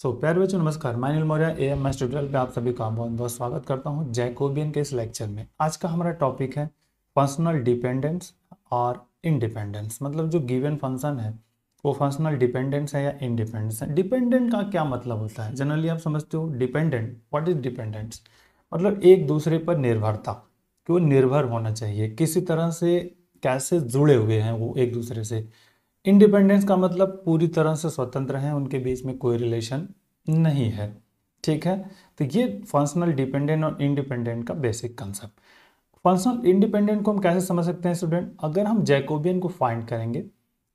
सो so, प्यारे बच्चों नमस्कार। मैं Anil Maurya A M S tutorial आप सभी का बहुत बहुत स्वागत करता हूँ जैकोबियन के इस लेक्चर में। आज का हमारा टॉपिक है फंक्शनल डिपेंडेंस और इंडिपेंडेंस मतलब जो गिवन फ़ंक्शन है वो फंक्शनल डिपेंडेंस है या इंडिपेंडेंस है? डिपेंडेंट का क्या मतलब होता है? जनरली आप समझते हो डिपेंडेंट व्हाट इज़ डिपेंडेंस मतलब एक दूसरे पर निर्भरता कि वो निर्भर होना चाहिए किसी तरह से कैसे जुड़े हुए हैं वो एक दूसरे से। इंडिपेंडेंस का मतलब पूरी तरह से स्वतंत्र हैं उनके बीच में कोई रिलेशन नहीं है। ठीक है? तो ये फंक्शनल डिपेंडेंट और इंडिपेंडेंट का बेसिक कंसेप्ट फंक्शनल इंडिपेंडेंट को हम कैसे समझ सकते हैं स्टूडेंट अगर हम जैकोबियन को फाइंड करेंगे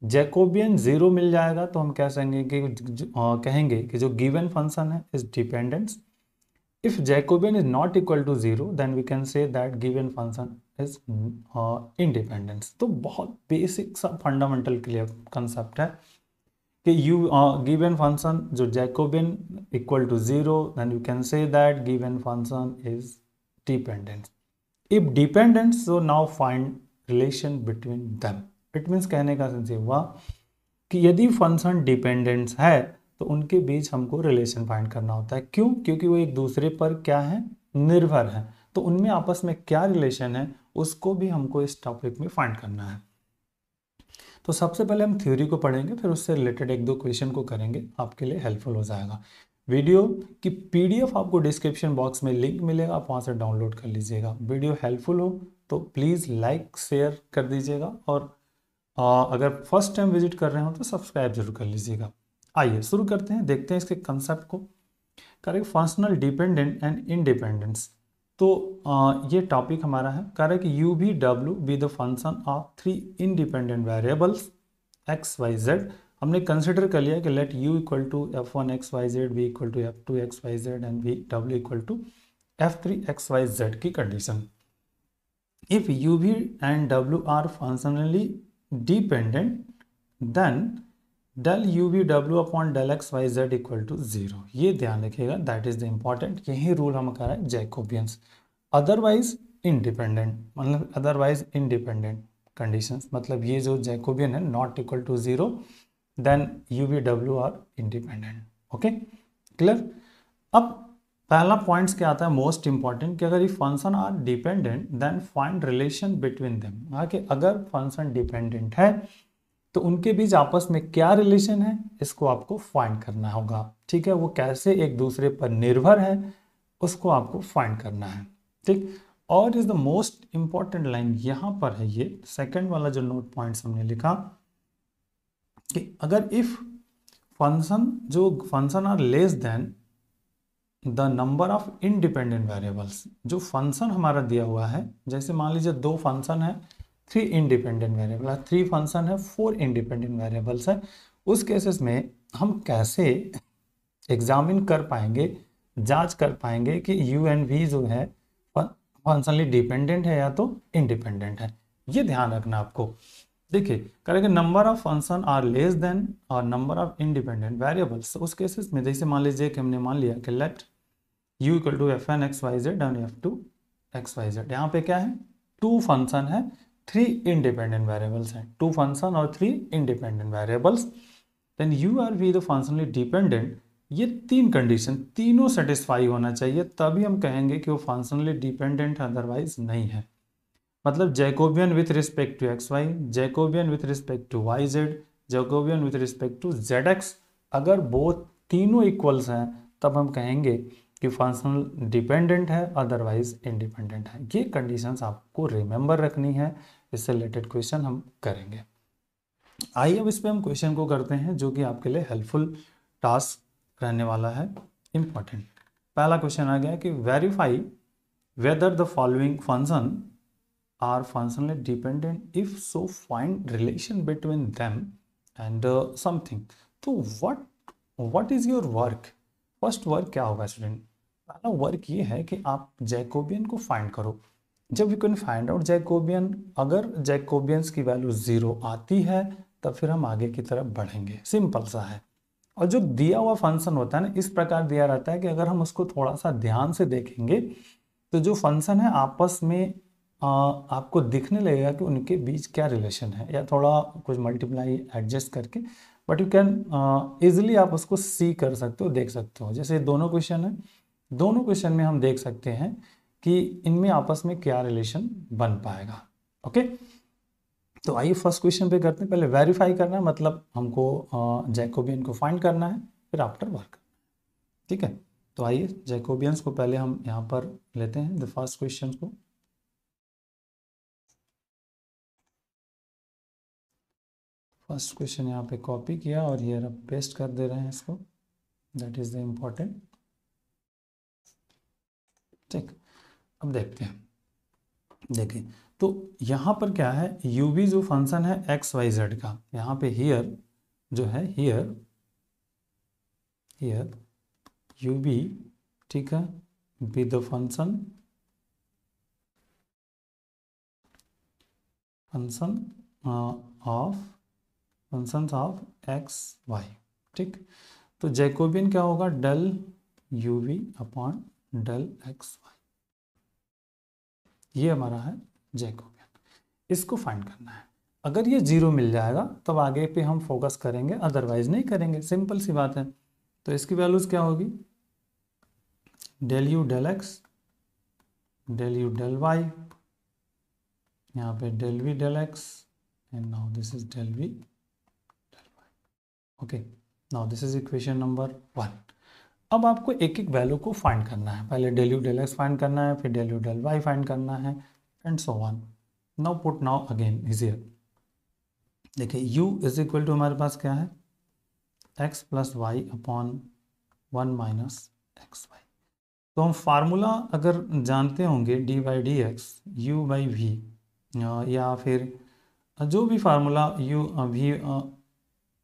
जैकोबियन ज़ीरो मिल जाएगा तो हम कह सकेंगे कि कहेंगे कि जो गिवन फ़ंक्शन है is dependence if Jacobian is not equal to zero then we can say that given function is independence तो बहुत बेसिक सा फंडामेंटल क्लियर कंसेप्ट है। कि यू गिवन फ़ंक्शन जो Jacobian equal to zero then you can say that given function is dependence if dependence so now find relation between them. It means कहने का sense ये हुआ कि यदि फ़ंक्शन डिपेंडेंस है तो उनके बीच हमको रिलेशन फाइंड करना होता है। क्यों? क्योंकि वो एक दूसरे पर क्या है? निर्भर है। तो उनमें आपस में क्या रिलेशन है, उसको भी हमको इस टॉपिक में फाइंड करना है। तो सबसे पहले हम थ्योरी को पढ़ेंगे फिर उससे रिलेटेड एक दो क्वेश्चन को करेंगे आपके लिए हेल्पफुल हो जाएगा। वीडियो की पीडीएफ आपको डिस्क्रिप्शन बॉक्स में लिंक मिलेगा आप वहाँ से डाउनलोड कर लीजिएगा। वीडियो हेल्पफुल हो तो प्लीज़ लाइक शेयर कर दीजिएगा और आ, अगर फ़र्स्ट टाइम विज़िट कर रहे हो तो सब्सक्राइब ज़रूर कर लीजिएगा। आइए शुरू करते हैं देखते हैं इसके कंसेप्ट को। Correct functional dependent and independence तो आ, ये टॉपिक हमारा है। Correct u V W be the function of three independent variables x y z हमने कंसिडर कर लिया कि let u equal to f one x y z v equal to f two x y z and v W equal to f three x y z की condition if u v and W are functionally dependent then del u v W upon del x y z equal to zero ये ध्यान रखिएगा that is the important यही rule हम कह रहे हैं Jacobians otherwise independent मतलब अदरवाइज़ इंडिपेंडेंट कंडीशन मतलब ये जो जैकोबियन है not equal to zero then u v W are independent okay clear अब पहला पॉइंट्स क्या आता है? मोस्ट इंपॉर्टेंट कि अगर ये function are dependent then find relation between them कि अगर फ़ंक्शन डिपेंडेंट है तो उनके बीच आपस में क्या रिलेशन है, इसको आपको फाइंड करना होगा। ठीक है? वो कैसे एक दूसरे पर निर्भर है, उसको आपको फाइंड करना है। ठीक? और is the most important line यहाँ पर है ये सेकंड वाला जो नोट पॉइंट्स हमने लिखा, कि अगर इफ़ फ़ंक्शन जो function are less than the number of independent variables जो फ़ंक्शन हमारा दिया हुआ है, जैसे मान लीजिए दो फ़ंक्शन है थ्री इंडिपेंडेंट वेरिएबल है थ्री फ़ंक्शन है फोर इंडिपेंडेंट वेरिएबल्स है। उस केसेस में हम कैसे एग्जामिन कर पाएँगे, जाँच कर पाएँगे कि यू एंड वी जो है फंक्शनली डिपेंडेंट है या तो इंडिपेंडेंट है। ये ध्यान रखना आपको। देखिए करेंगे number of function are less than और नंबर ऑफ़ इंडिपेंडेंट वेरिएबल्स उस केसेस में जैसे मान लीजिए कि हमने मान लिया कि let u equal to f n x y z and f two x y z यहाँ पे क्या है? टू फ़ंक्शन है। थ्री इंडिपेंडेंट वेरिएबल्स हैं। टू फ़ंक्शन और three independent variables then u are v the functionally dependent ये तीन condition तीनों सेटिस्फाई होना चाहिए, तभी हम कहेंगे कि वो फंक्शनली डिपेंडेंट अदरवाइज़ नहीं है। मतलब Jacobian with respect to x y Jacobian with respect to y z Jacobian with respect to z x अगर वो तीनों इक्वल्स हैं, तब हम कहेंगे कि फंक्शनल डिपेंडेंट है अदरवाइज़ इंडिपेंडेंट है। ये कंडीशंस आपको रिमेंबर रखनी है। इससे रिलेटेड क्वेश्चन हम करेंगे। आइए अब इस पर हम क्वेश्चन को करते हैं जो कि आपके लिए हेल्पफुल टास्क रहने वाला है इंपॉर्टेंट पहला क्वेश्चन आ गया कि verify whether the following function are functionally dependent if so find relation between them and something तो what what is your work first work क्या होगा स्टूडेंट पहला वर्क ये है कि आप जैकोबियन को फाइंड करो। जब you can find out Jacobian अगर जैकोबियंस की वैल्यू ज़ीरो आती है तब फिर हम आगे की तरफ़ बढ़ेंगे। सिंपल सा है। और जो दिया हुआ फ़ंक्शन होता है ना इस प्रकार दिया रहता है कि अगर हम उसको थोड़ा सा ध्यान से देखेंगे तो जो फ़ंक्शन है आपस में आ, आपको दिखने लगेगा कि उनके बीच क्या रिलेशन है या थोड़ा कुछ मल्टीप्लाई एडजस्ट करके। बट यू कैन इजिली आप उसको सी कर सकते हो देख सकते हो। जैसे दोनों क्वेश्चन है। दोनों क्वेश्चन में हम देख सकते हैं कि इनमें आपस में क्या रिलेशन बन पाएगा? ओके तो आइए फ़र्स्ट क्वेश्चन पे करते हैं। पहले वेरीफाई करना है मतलब हमको जैकोबियन को फाइंड करना है, फिर आफ्टर वर्क ठीक है? तो आइए जैकोबियंस को पहले हम यहाँ पर लेते हैं द फ़र्स्ट क्वेश्चन को। फ़र्स्ट क्वेश्चन यहाँ पे कॉपी किया और ये अब पेस्ट कर दे रहे हैं इसको। दैट इज़ द इम्पोर्टेंट ठीक अब देखते हैं। देखिए तो यहाँ पर क्या है? यू वी जो फ़ंक्शन है एक्स वाई जेड का। यहाँ पे हियर जो है हियर हियर यू बी ठीक है be the function function of functions of x y ठीक? तो जैकोबियन क्या होगा? Del u v upon del x y ये हमारा है जैकोबियन इसको फाइंड करना है। अगर ये ज़ीरो मिल जाएगा, तब आगे पे हम फोकस करेंगे अदरवाइज़ नहीं करेंगे। सिंपल सी बात है। तो इसकी वैल्यूज़ क्या होगी? Del u del x del u del y यहाँ पे del v del x and now this is del v del y okay now this is equation number one अब आपको एक एक वैल्यू को फाइंड करना है। पहले del u del x find करना है, फिर del u del y find करना है and so one now put now again easier देखिए, u इज़ इक्वल टू हमारे पास क्या है? x plus y upon one minus x y तो हम फार्मूला अगर जानते होंगे d by d x u by v या फिर जो भी formula u v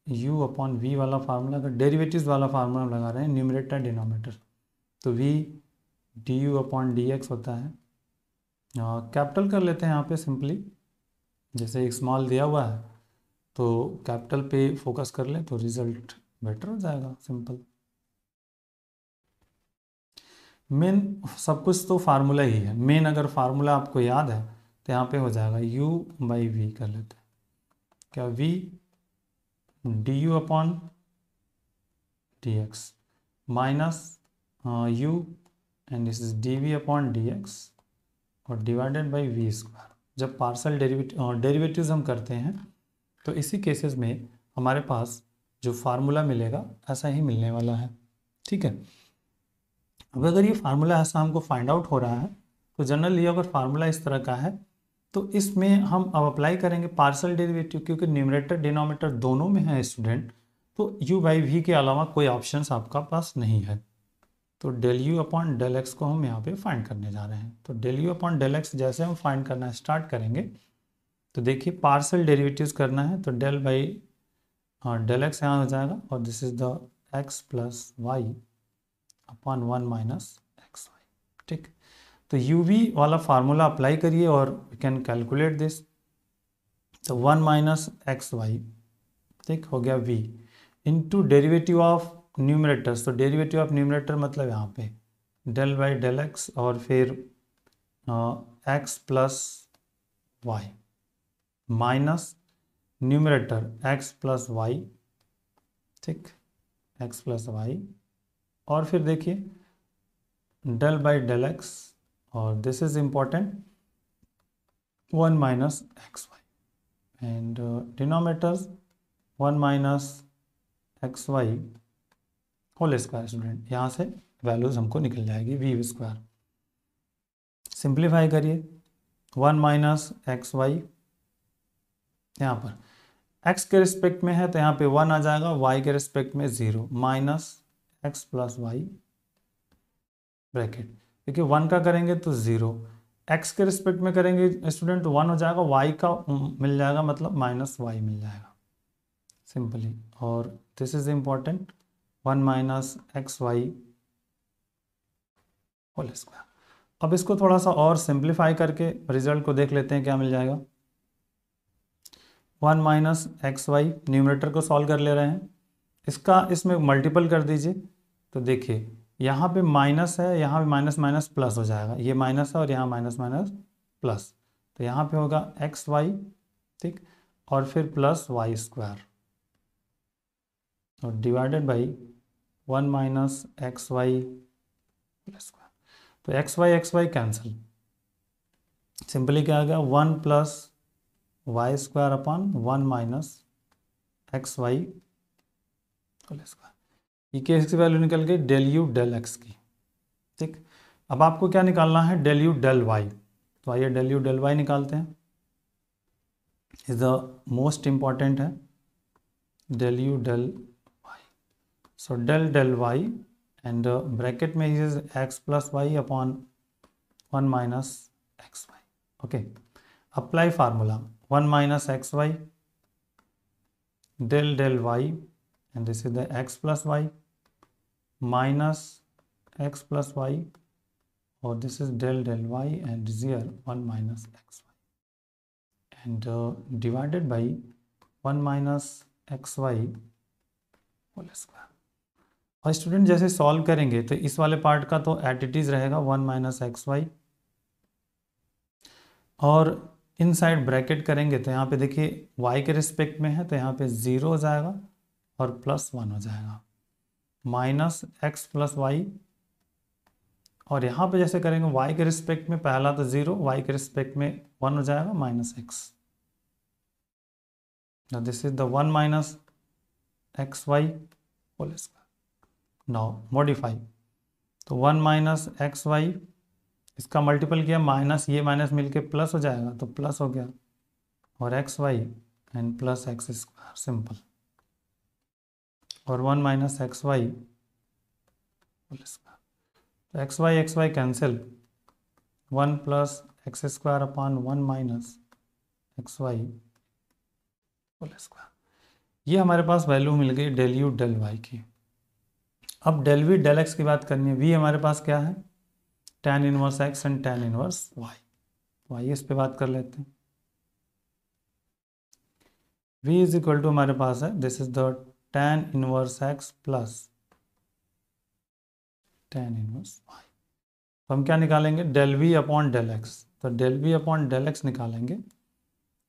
u upon v वाला फार्मूला अगर डेरिवेटिव्स वाला फार्मूला हम लगा रहे हैं न्यूमरेटर डिनोमीटर तो v d u upon d x होता है। कैपिटल कर लेते हैं यहाँ पे सिंपली जैसे एक स्मॉल दिया हुआ है तो कैपिटल पे फोकस कर ले तो रिज़ल्ट बेटर हो जाएगा सिंपल मेन सब कुछ तो फार्मूला ही है। मेन अगर फार्मूला आपको याद है तो यहाँ पे हो जाएगा u बाई वी कर लेते हैं। क्या v d u upon d x minus u and this is d v upon d x और डिवाइडेड बाई वी स्क्वायर जब पार्सल डेरिवेटिव हम करते हैं तो इसी केसेस में हमारे पास जो फार्मूला मिलेगा, ऐसा ही मिलने वाला है। ठीक है? अब अगर ये फार्मूला ऐसा हमको फाइंड आउट हो रहा है तो जनरली अगर फार्मूला इस तरह का है तो इसमें हम अब अप्लाई करेंगे पार्सल डेरिवेटिव क्योंकि न्यूमरेटर डिनोमीटर दोनों में है स्टूडेंट तो यू बाई वी के अलावा कोई ऑप्शन आपका पास नहीं है। तो del u upon del x को हम यहाँ पे फाइंड करने जा रहे हैं। तो del u upon del x जैसे हम फाइंड करना स्टार्ट करेंगे तो देखिए पार्सल डेरिवेटिव्स करना है तो डेल बाई हाँ डेल एक्स यहाँ हो जाएगा और this is the x plus y upon one minus x y ठीक? तो यू वी वाला फार्मूला अप्लाई करिए और वी कैन कैलकुलेट दिस तो वन माइनस एक्स वाई ठीक, हो गया v into derivative of numerators तो डेरीवेटिव ऑफ़ न्यूमरेटर मतलब यहाँ पे डेल बाई डेल एक्स और फिर x plus y minus numerator x plus y ठीक एक्स प्लस वाई और फिर देखिए डेल बाई डेल एक्स और this is important one minus x y and denominators one minus x y whole square student यहाँ से values हमको निकल जाएगी वी स्क्वायर सिंप्लीफाई करिए वन माइनस एक्स वाई यहाँ पर. एक्स के रिस्पेक्ट में है तो यहाँ पे वन आ जाएगा वाई के रिस्पेक्ट में zero minus x plus y bracket देखिए वन का करेंगे तो ज़ीरो एक्स के रिस्पेक्ट में करेंगे स्टूडेंट वन हो जाएगा वाई का मिल जाएगा मतलब माइनस वाई मिल जाएगा. सिंपली और this is important one minus x y whole square अब इसको थोड़ा सा और सिंप्लीफाई करके रिज़ल्ट को देख लेते हैं, क्या मिल जाएगा. One minus x y numerator को सॉल्व कर ले रहे हैं. इसका, इसमें मल्टीपल कर दीजिए तो देखिए यहाँ पे माइनस है, यहाँ पे माइनस माइनस प्लस हो जाएगा। ये माइनस है और यहाँ माइनस माइनस प्लस। तो यहाँ पे होगा एक्स वाई, ठीक? और फिर प्लस वाई स्क्वायर। और divided by one minus x y square. तो x y x y cancel. Simply क्या आ गया? One plus y square upon one minus x y square. ये केस की वैल्यू निकल गई डेल यू डेल एक्स की, ठीक? अब आपको क्या निकालना है? डेल यू डेल वाई तो आइए डेल यू डेल वाई निकालते हैं। इज़ द मोस्ट इंपॉर्टेंट है। Del u del y so del del y and bracket में is x plus y upon one minus x y okay apply formula one minus x y del del y and this is the x plus y. minus x plus y or this is del del y and here 1 minus xy and uh, divided by 1 minus xy whole square और student जैसे solve करेंगे तो इस वाले part का तो एटिटीज रहेगा one minus x y और इन साइड ब्रैकेट करेंगे तो यहाँ पे देखिए y के रिस्पेक्ट में है तो यहाँ पे ज़ीरो हो जाएगा और प्लस वन हो जाएगा। Minus x plus y. और यहाँ पे जैसे करेंगे, y के रिस्पेक्ट में पहला तो ज़ीरो, y के रिस्पेक्ट में वन हो जाएगा minus x. This is the one minus x y whole square now modify तो वन माइनस एक्स वाई इसका मल्टीपल किया माइनस ये माइनस मिलके प्लस हो जाएगा तो प्लस हो गया। और x y and plus x square simple और वन माइनस एक्स वाई तो x y x y cancel. One plus x square upon one minus x y, whole square. ये हमारे पास वैल्यू मिल गई डेल यू डेल वाई की। अब del v del x की बात करनी है। वी हमारे पास क्या है? Tan inverse x and tan inverse y तो आइए इस पर बात कर लेते हैं। v इज़ इक्वल टू हमारे पास है। This is the tan inverse x plus tan inverse y तो हम क्या निकालेंगे? Del v upon del x तो del v upon del x निकालेंगे।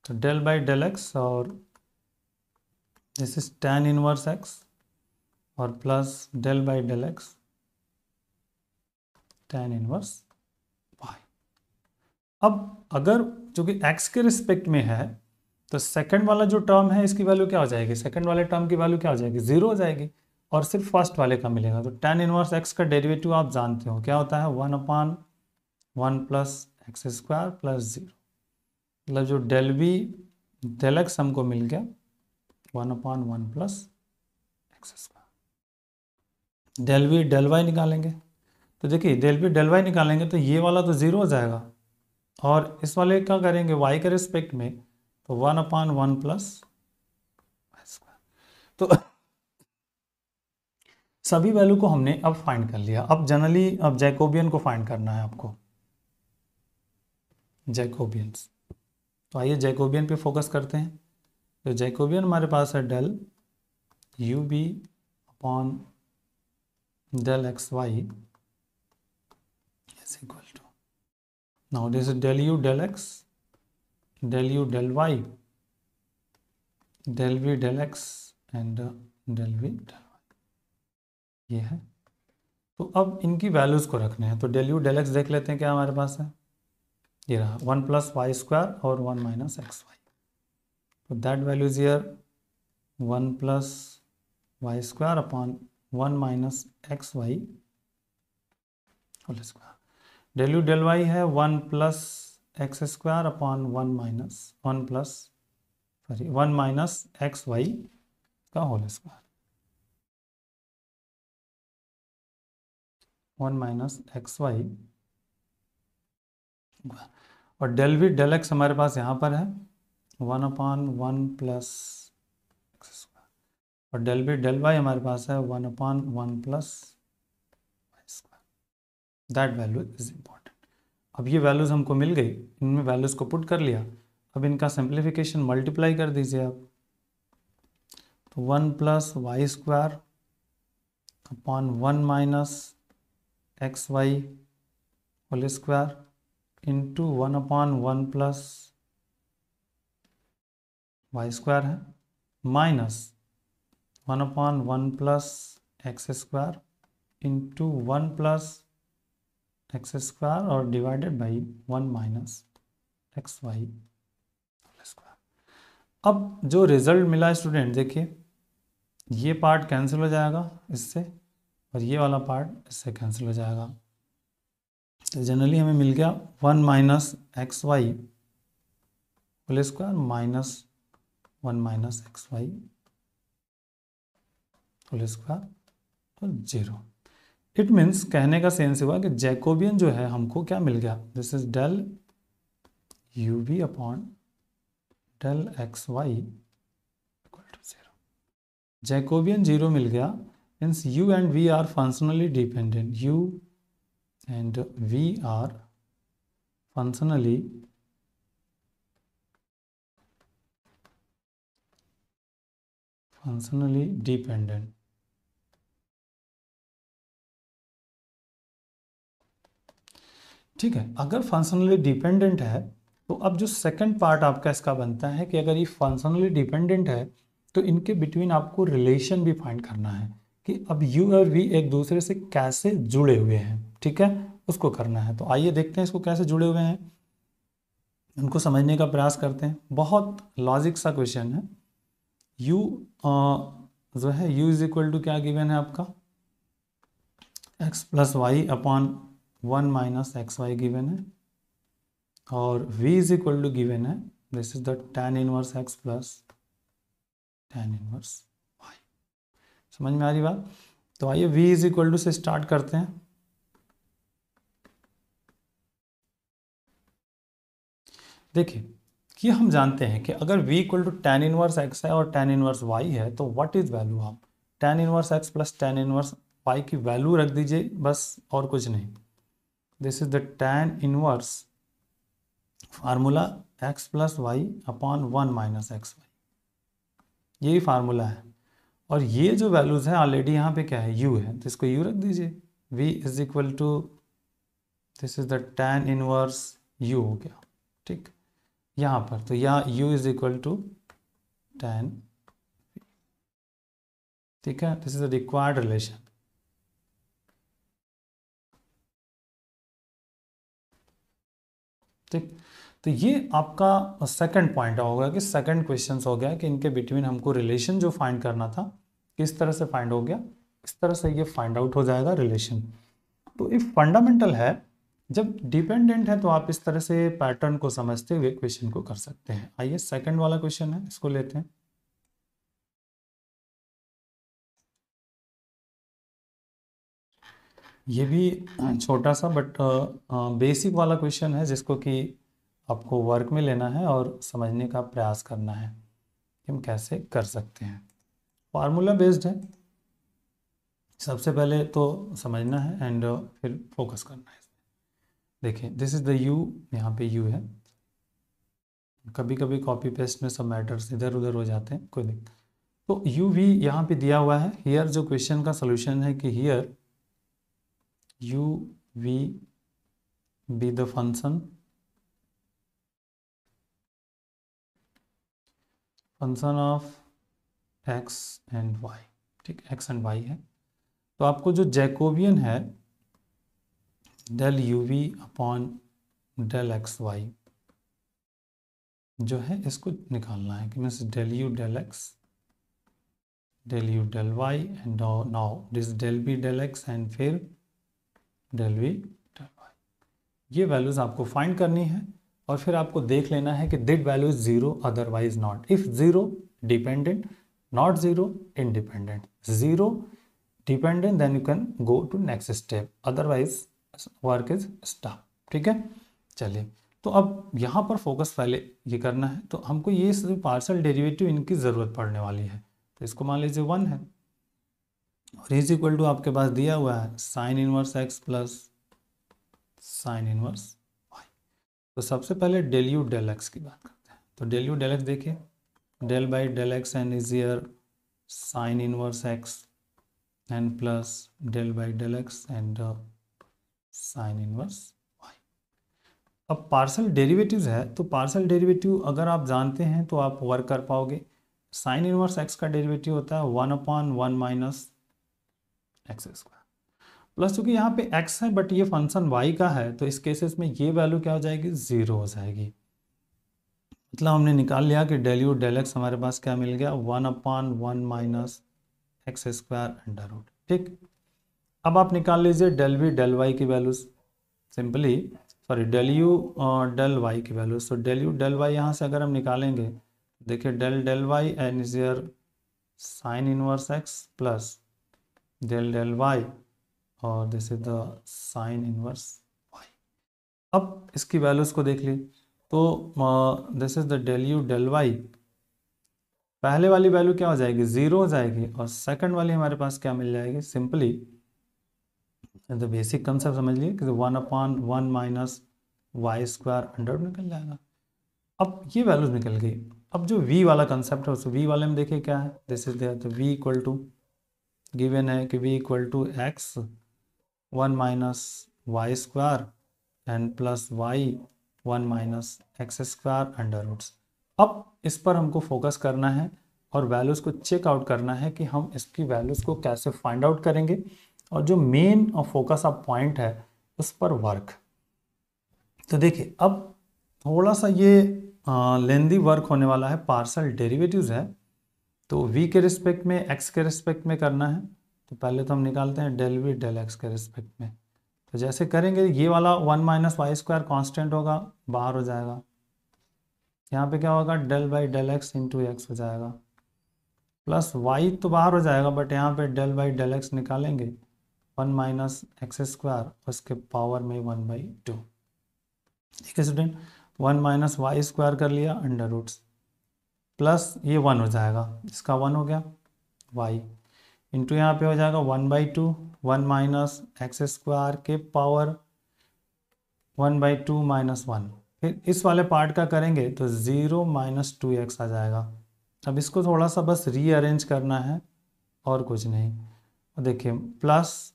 तो डेल बाई डेल एक्स और this is tan inverse x और plus del by del x tan inverse y अब अगर जो कि एक्स के रिस्पेक्ट में है तो सेकंड वाला जो टर्म है, इसकी वैल्यू क्या हो जाएगी? सेकंड वाले टर्म की वैल्यू क्या हो जाएगी? ज़ीरो हो जाएगी और सिर्फ़ फ़र्स्ट वाले का मिलेगा। तो टेन इनवर्स एक्स का डेरिवेटिव आप जानते हो, क्या होता है? One upon one plus x square plus zero मतलब जो डेल वी डेल एक्स हमको मिल गया one upon one plus x square del v del y निकालेंगे। तो देखिए डेल वी डेल वाई निकालेंगे तो ये वाला तो ज़ीरो हो जाएगा। और इस वाले क्या करेंगे? वाई के रिस्पेक्ट में तो वन अपान वन प्लस तो सभी वैल्यू को हमने अब फाइंड कर लिया। अब जनरली अब जैकोबियन को फाइंड करना है आपको। जैकोबियंस। तो आइए जैकोबियन पे फोकस करते हैं। तो जैकोबियन हमारे पास है del u v upon del x y equal to now this is del u del x del u del y, del v del x v del y. ये है। तो अब इनकी वैल्यूज़ को रखने हैं। तो डेल यू डेल एक्स देख लेते हैं क्या हमारे पास है। ये रहा। वन प्लस वाई स्क्वायर और वन माइनस एक्स वाई तो that value is here one plus y square upon one minus x y whole square del u del y है। One plus x square upon one minus one plus sorry one minus x y का whole square one minus x y और del v del x हमारे पास यहाँ पर है। One upon one plus x square और del v del y हमारे पास है। One upon one plus square that value is important अब ये वैल्यूज़ हमको मिल गई, इनमें वैल्यूज़ को पुट कर लिया। अब इनका सिंप्लीफिकेशन मल्टीप्लाई कर दीजिए आप। तो one plus y square upon one minus x y whole square into one upon one plus y square है minus one upon one plus x square into one plus x square और divided by one minus x y square अब जो result मिला student देखिए, ये part cancel हो जाएगा इससे और ये वाला पार्ट इससे कैंसिल हो जाएगा। तो जनरली हमें मिल गया one minus x y whole square minus one minus x y whole square और ज़ीरो इट मीन्स कहने का सेंस हुआ कि जैकोबियन जो है, हमको क्या मिल गया? This is del u v upon del x y equal to zero Jacobian zero मिल गया। Means u and v are functionally dependent u and v are functionally functionally dependent. ठीक है, अगर फंक्शनली डिपेंडेंट है तो अब जो सेकंड पार्ट आपका इसका बनता है कि अगर ये फंक्शनली डिपेंडेंट है तो इनके बिटवीन आपको रिलेशन भी फाइंड करना है कि अब यू और वी एक दूसरे से कैसे जुड़े हुए हैं, ठीक है? उसको करना है। तो आइए देखते हैं इसको कैसे जुड़े हुए हैं। उनको समझने का प्रयास करते हैं। बहुत लॉजिक सा क्वेश्चन है। यू जो है यू इज़ इक्वल टू क्या गिवन है आपका? X plus y upon one minus x y given है, और v is equal to given है this is the tan inverse x plus tan inverse y समझ में आ रही बात? तो आइए v इज़ इक्वल टू से स्टार्ट करते हैं। देखिए कि हम जानते हैं कि अगर v equal to tan inverse x है और टेन इनवर्स y है तो व्हाट इज़ वैल्यू आप? Tan inverse x plus tan inverse y की वैल्यू रख दीजिए, बस और कुछ नहीं। This is the tan inverse formula x plus y upon one minus x y यही फार्मूला है। और ये जो वैल्यूज़ हैं ऑलरेडी यहाँ पे क्या है? U है। तो इसको u रख दीजिए। V is equal to this is the tan inverse u हो गया। ठीक? यहाँ पर। तो यहाँ u is equal to tan ठीक है? दिस इज़ द रिक्वायर्ड रिलेशन ठीक? तो ये आपका सेकंड पॉइंट होगा कि सेकंड क्वेश्चन हो गया कि इनके बिटवीन हमको रिलेशन जो फाइंड करना था, किस तरह से फाइंड हो गया इस तरह से ये फाइंड आउट हो जाएगा रिलेशन तो इफ़ फंडामेंटल है, जब डिपेंडेंट है तो आप इस तरह से पैटर्न को समझते हुए क्वेश्चन को कर सकते हैं। आइए सेकंड वाला क्वेश्चन है, इसको लेते हैं। ये भी छोटा सा बट बेसिक वाला क्वेश्चन है जिसको कि आपको वर्क में लेना है और समझने का प्रयास करना है कि हम कैसे कर सकते हैं। फार्मूला बेस्ड है। सबसे पहले तो समझना है एंड फिर फोकस करना है। देखिए दिस इज़ द यू यहाँ पे यू है। कभी कभी कॉपी पेस्ट में सब मैटर्स इधर उधर हो जाते हैं, कोई दिक्कत। तो यू भी यहाँ पे दिया हुआ है। हियर जो क्वेश्चन का सोल्यूशन है कि here u v be the function function of x and y, ठीक, एक्स एंड वाई है। तो आपको जो जैकोबियन है, del u v upon del x y जो है, इसको निकालना है कि means del u del x, del u del y, and now, this del v del x, and फिर डेल वी डेल वाई ये वैल्यूज़ आपको फाइंड करनी है और फिर आपको देख लेना है कि that value is zero otherwise not if zero dependent not zero independent zero dependent then you can go to next step otherwise work is stop ठीक है? चलिए तो अब यहाँ पर फोकस पहले ये करना है। तो हमको ये पार्सल डेरिवेटिव इनकी ज़रूरत पड़ने वाली है। तो इसको मान लीजिए वन है। और इज़ इक्वल टू आपके पास दिया हुआ है sine inverse x plus sine inverse y तो सबसे पहले डेल यू डेल एक्स की बात करते हैं। तो डेल यू डेल एक्स देखिए, del by del x and is here sine inverse x and plus del by del x and sine inverse अब पार्सल डेरिवेटिव्स है तो पार्सल डेरिवेटिव अगर आप जानते हैं तो आप वर्क कर पाओगे। साइन इनवर्स एक्स का डेरिवेटिव होता है one upon one minus x square. Plus चूँकि यहाँ पे एक्स है बट ये फ़ंक्शन वाई का है तो इस केसेस में ये वैल्यू क्या हो जाएगी? ज़ीरो हो जाएगी। मतलब हमने निकाल लिया कि डेल यू डेल एक्स हमारे पास क्या मिल गया? One upon one minus x square under root ठीक? अब आप निकाल लीजिए डेल वी डेल वाई की values simply sorry del u del y की वैल्यूज़ तो डेल यू डेल वाई यहाँ से अगर हम निकालेंगे, देखिए del del y and is your sine inverse x plus del del y और this is the sine inverse y अब इसकी वैल्यूज़ को देख ली। तो this is the del u del y पहले वाली वैल्यू क्या हो जाएगी? ज़ीरो हो जाएगी, और सेकंड वाली हमारे पास क्या मिल जाएगी? सिंपली द बेसिक कंसेप्ट समझ लिए कि one upon one minus y square hundred निकल जाएगा। अब ये वैल्यूज़ निकल गई। अब जो v वाला कंसेप्ट है, उस v वाले में देखिए क्या है? This is there v equal to given है कि v equal to x one minus y square and plus y one minus x square under roots अब इस पर हमको फोकस करना है और वैल्यूज़ को चेक आउट करना है कि हम इसकी वैल्यूज़ को कैसे फाइंड आउट करेंगे और जो मेन और फोकस ऑफ़ पॉइंट है, उस पर वर्क तो देखिए, अब थोड़ा सा ये लेंदी वर्क होने वाला है पार्सल डेरिवेटिव्स है। तो v के रिस्पेक्ट में, x के रिस्पेक्ट में करना है। तो पहले तो हम निकालते हैं डेल वी डेल एक्स के रिस्पेक्ट में। तो जैसे करेंगे, ये वाला one minus y square constant होगा, बाहर हो जाएगा। यहाँ पे क्या होगा? Del by del x into x हो जाएगा। प्लस वाई तो बाहर हो जाएगा बट यहाँ पे डेल बाई डेल एक्स निकालेंगे। वन माइनस एक्स स्क्वायर उसके पावर में वन बाई टू ठीक है student one minus y square कर लिया अंडर रूट्स प्लस ये वन हो जाएगा। इसका वन हो गया। वाई इंटू यहाँ पे हो जाएगा one by two, one minus x square के power one by two minus one. फिर इस वाले पार्ट का करेंगे तो ज़ीरो माइनस टू एक्स आ जाएगा। अब इसको थोड़ा सा बस रीअरेंज करना है और कुछ नहीं। देखिए प्लस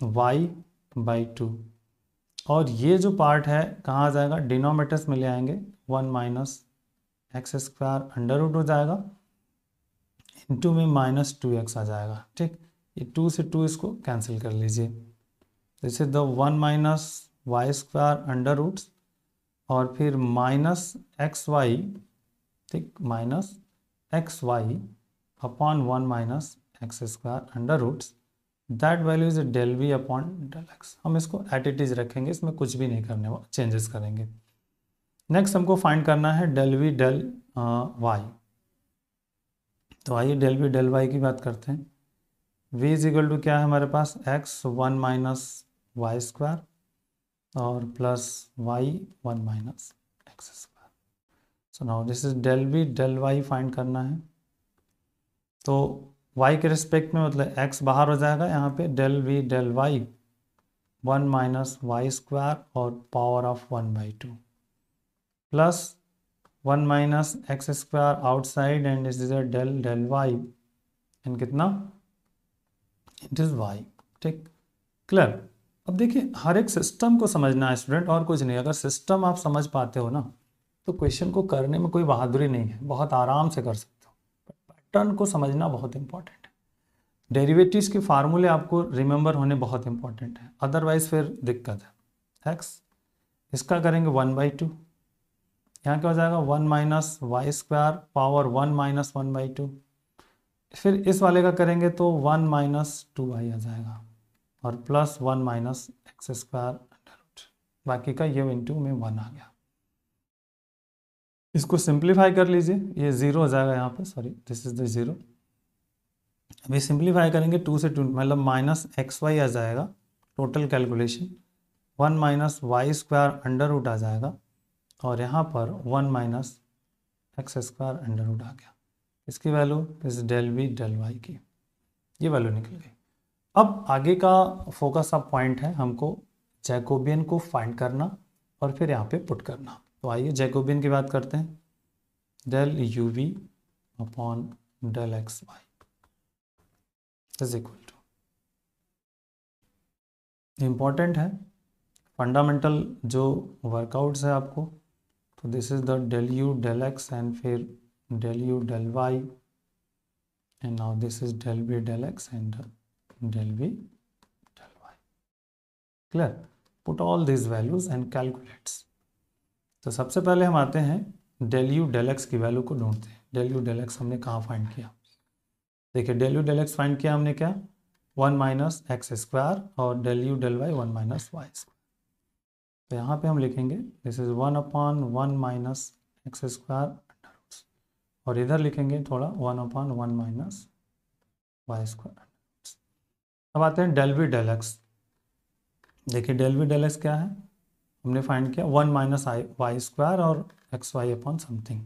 वाई बाई टू और ये जो पार्ट है, कहाँ आ जाएगा? डिनोमीटर्स में ले आएँगे। One minus x square under root हो जाएगा इंटू में माइनस टू एक्स आ जाएगा, ठीक? ये टू से टू इसको कैंसिल कर लीजिए। जैसे the one minus y square under root और फिर माइनस एक्स वाई ठीक? Minus x y upon one minus x square under roots that value is del v upon del x हम इसको एट इट इज़ रखेंगे, इसमें कुछ भी नहीं करने चेंजेस करेंगे। नेक्स्ट हमको फाइंड करना है डेल वी डेल वाई तो आइए डेल वी डेल वाई की बात करते हैं। V इज़ इक्वल टू क्या है हमारे पास? X one minus y square और plus y one minus x square so now this is del v del y find करना है। तो y के रिस्पेक्ट में मतलब x बाहर हो जाएगा यहाँ पे del v del y one minus y square और power of one by two plus one minus x square outside and is is del del y and कितना? इट इज़ वाई ठीक? क्लियर अब देखिए, हर एक सिस्टम को समझना है student और कुछ नहीं। अगर सिस्टम आप समझ पाते हो ना तो क्वेश्चन को करने में कोई बहादुरी नहीं है। बहुत आराम से कर सकते हो। पैटर्न को समझना बहुत इंपॉर्टेंट है। डेरिवेटिव्स के फार्मूले आपको रिमेंबर होने बहुत इंपॉर्टेंट है। अदरवाइज़ फिर दिक्कत है। एक्स इसका करेंगे वन बाई टू यहाँ क्या हो जाएगा? One minus y square power one minus one by two. फिर इस वाले का करेंगे तो वन माइनस टू वाई आ जाएगा और plus one minus x square बाकी का ये इंटू में वन आ गया। इसको सिंप्लीफाई कर लीजिए। ये ज़ीरो हो जाएगा यहाँ पे। Sorry this is the zero अभी सिंप्लीफाई करेंगे टू से टू मतलब माइनस एक्स वाई आ जाएगा। Total calculation one minus y square under root आ जाएगा। और यहाँ पर one minus x square under root आ गया। इसकी वैल्यू इस डेल वी डेल वाई की। ये वैल्यू निकल गई। अब आगे का फोकस अब पॉइंट है हमको जैकोबियन को फाइंड करना और फिर यहाँ पे पुट करना। तो आइए जैकोबियन की बात करते हैं। Del u v upon del x y is equal to. Important है। फंडामेंटल जो वर्कआउट्स है आपको तो this is the del u del x and फिर del u del y. And now this is del v del x and del v del y. Clear? Put all these values and calculates. तो सबसे पहले हम आते हैं del u del x की value को ढूंढते हैं। डेल यू डेल एक्स हमने कहाँ फाइंड किया? देखिए del u del x find किया हमने क्या? वन माइनस एक्स स्क्वायर और del u del y one minus y square तो यहाँ पे हम लिखेंगे this is one upon one minus x square under और इधर लिखेंगे थोड़ा one upon one minus y square अब आते हैं डेल वी डेल एक्स देखिए डेल वी डेल एक्स क्या है? हमने फाइंड किया one minus i y square और x y upon something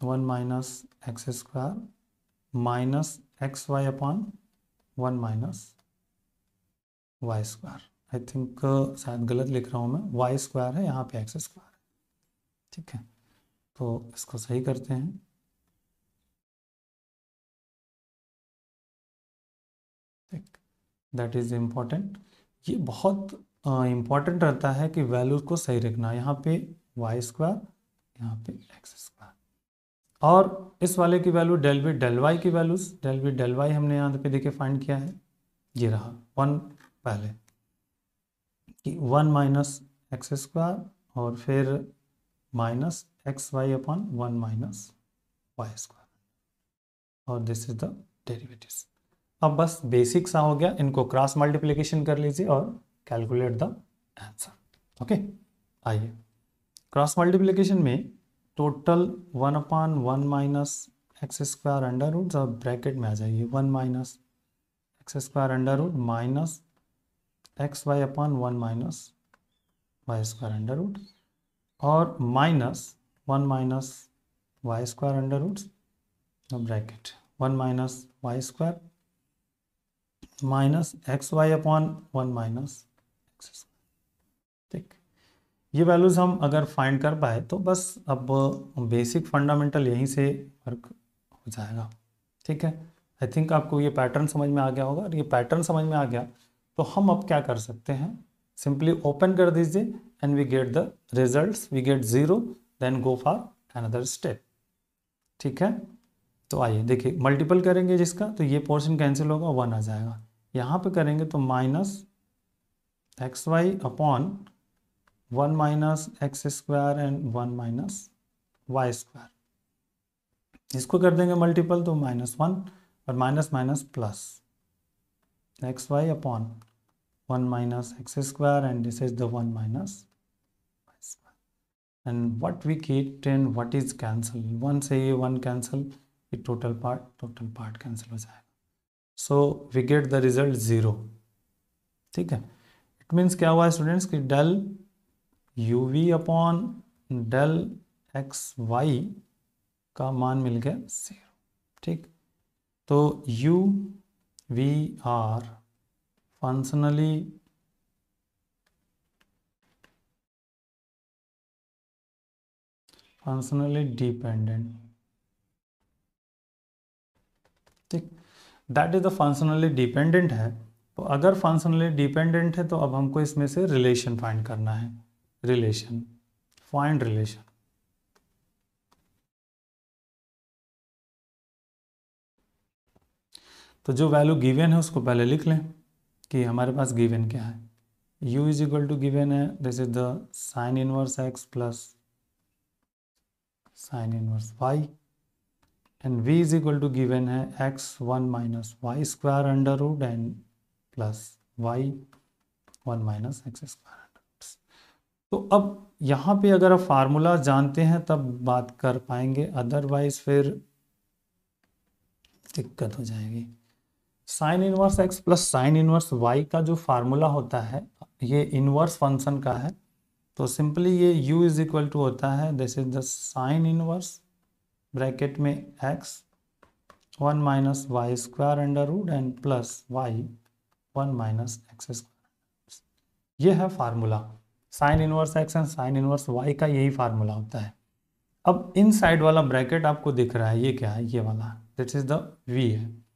one minus x square minus x y upon one minus y square I think शायद गलत लिख रहा हूँ मैं। वाई स्क्वायर है, यहाँ पे एक्स स्क्वायर है। ठीक है। तो इसको सही करते हैं। दैट इज़ इंपॉर्टेंट ये बहुत इंपॉर्टेंट रहता है कि वैल्यूज़ को सही रखना। यहाँ पे वाई स्क्वायर यहाँ पे एक्स स्क्वायर और इस वाले की value del v del y की values del v del y हमने यहाँ पे देखिए फाइंड किया है। ये रहा वन पहले। कि वन माइनस एक्स स्क्वायर और फिर minus x y upon one minus y square. और दिस इज़ द डेरिवेटिव्स अब बस बेसिक सा हो गया। इनको क्रॉस मल्टीप्लिकेशन कर लीजिए और कैलकुलेट द आंसर ओके आइए। क्रॉस मल्टीप्लिकेशन में total one upon one minus x square under root और ब्रैकेट में आ जाइए। One minus x square under root minus x y upon one minus y square under root और minus one minus y square under root bracket one minus y square minus x y upon one minus x ठीक। ये values हम अगर find कर पाए तो बस अब बेसिक फंडामेंटल यहीं से वर्क हो जाएगा। ठीक है? आई थिंक आपको ये पैटर्न समझ में आ गया होगा और ये पैटर्न समझ में आ गया तो हम अब क्या कर सकते हैं? सिंपली ओपन कर दीजिए and we get the result we get zero then go for another step ठीक है? तो आइए, देखिए मल्टीपल करेंगे जिसका तो ये पोर्शन कैंसिल होगा वन आ जाएगा। यहाँ पे करेंगे तो minus x y upon one minus x square and one minus y square इसको कर देंगे मल्टीपल तो माइनस वन और minus minus plus x y upon one minus x square and this is the one minus and what we get and what is cancel one से ये one cancel total part total part cancel हो जाएगा so we get the result zero ठीक है? It means क्या हुआ है कि del u v upon del x y का मान मिल गया ज़ीरो ठीक? तो u v are functionally functionally dependent ठीक? That is the functionally dependent है। तो अगर फंक्शनली डिपेंडेंट है तो अब हमको इसमें से रिलेशन फाइंड करना है। रिलेशन फाइंड रिलेशन तो जो वैल्यू गिवन है, उसको पहले लिख लें। कि हमारे पास गिवन क्या है? u is equal to given है this is the sine inverse x plus sine inverse y and v is equal to given है x one minus y square under root and plus y one minus x square तो अब यहाँ पे अगर आप formula जानते हैं, तब बात कर पाएँगे अदरवाइज़ फिर दिक्कत हो जाएगी। Sine inverse x plus sine inverse y का जो फार्मूला होता है, ये इनवर्स फ़ंक्शन का है। तो सिंपली ये u इज़ इक्वल टू होता है this is the sine inverse bracket में x one minus y square under root and plus y one minus x square ये है formula sine inverse x and sine inverse y का यही formula होता है। अब इन साइड वाला ब्रैकेट आपको दिख रहा है, ये क्या है? ये वाला। दिट इज़ द वी है।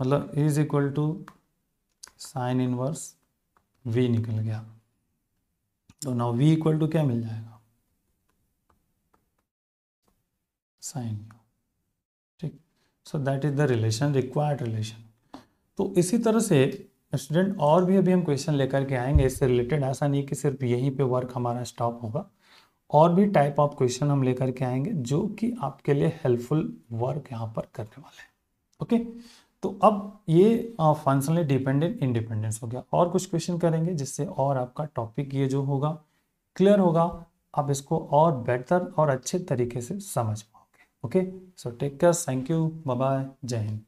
मतलब is equal to sine inverse v निकल गया। तो नाउ वी इक्वल टू क्या मिल जाएगा? साइन ठीक। So that is the relation required relation तो इसी तरह से स्टूडेंट और भी अभी हम क्वेश्चन लेकर के आएँगे। इससे रिलेटेड ऐसा नहीं कि सिर्फ़ यहीं पे वर्क हमारा स्टॉप होगा। और भी टाइप ऑफ़ क्वेश्चन हम लेकर के आएँगे, जो कि आपके लिए हेल्पफुल वर्क यहाँ पर करने वाले हैं। ओके तो अब ये फंक्शनली डिपेंडेंट इंडिपेंडेंस हो गया। और कुछ क्वेश्चन करेंगे जिससे और आपका टॉपिक ये जो होगा क्लियर होगा। आप इसको और बेहतर और अच्छे तरीके से समझ पाओगे। Okay so take care thank you bye जय हिंद